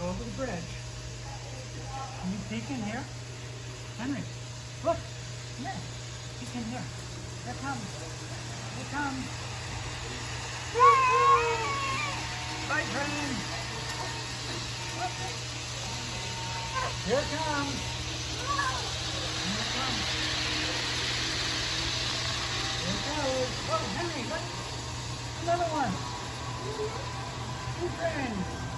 Go over the bridge. Can you peek in here? Henry, look. Come here. Peek in here. Here it comes. Here it comes. Bye, train. Here it comes. Here it comes. Here it goes. Oh, Henry, look. Another one. Two friends.